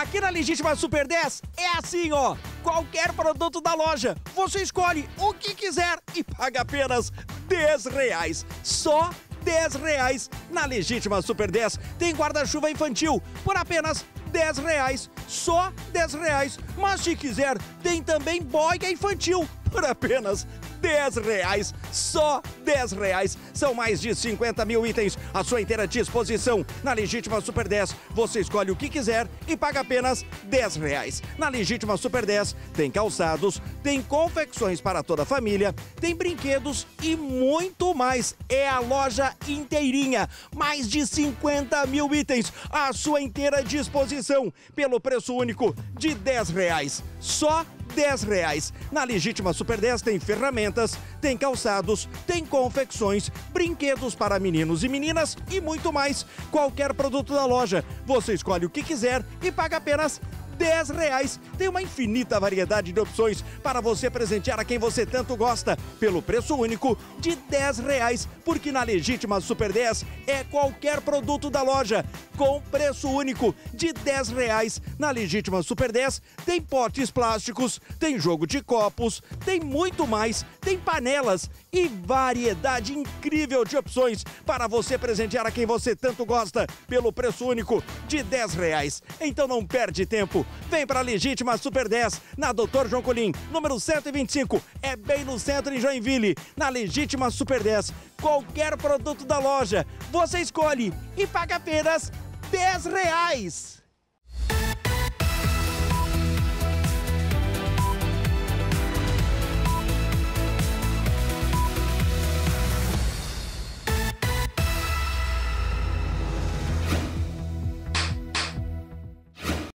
Aqui na Legítima Super 10 é assim, ó. Qualquer produto da loja, você escolhe o que quiser e paga apenas 10 reais. Só 10 reais. Na Legítima Super 10 tem guarda-chuva infantil por apenas 10 reais. Só 10 reais. Mas se quiser, tem também boia infantil por apenas 10 reais. Só 10 reais. São mais de 50 mil itens à sua inteira disposição. Na Legítima Super 10, você escolhe o que quiser e paga apenas 10 reais. Na Legítima Super 10, tem calçados, tem confecções para toda a família, tem brinquedos e muito mais. É a loja inteirinha. Mais de 50 mil itens à sua inteira disposição. Pelo preço único de 10 reais. Só 10 reais. Na Legítima Super 10 tem ferramentas, tem calçados, tem confecções, brinquedos para meninos e meninas e muito mais. Qualquer produto da loja, você escolhe o que quiser e paga apenas 10 reais. Tem uma infinita variedade de opções para você presentear a quem você tanto gosta, pelo preço único de 10 reais, porque na Legítima Super 10 é qualquer produto da loja, com preço único de 10 reais. Na Legítima Super 10 tem potes plásticos, tem jogo de copos, tem muito mais, tem panelas e variedade incrível de opções para você presentear a quem você tanto gosta, pelo preço único de 10 reais. Então não perde tempo, Vem para a Legítima Super 10, na Doutor João Colim, número 125. É bem no centro em Joinville. Na Legítima Super 10, qualquer produto da loja, você escolhe e paga apenas 10 reais.